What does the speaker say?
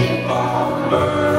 Bomber.